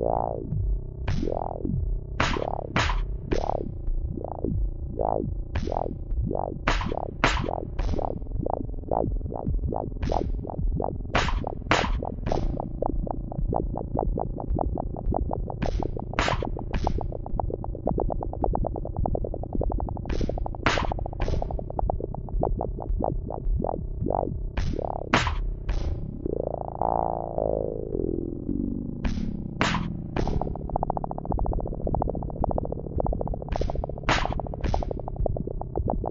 Yeah.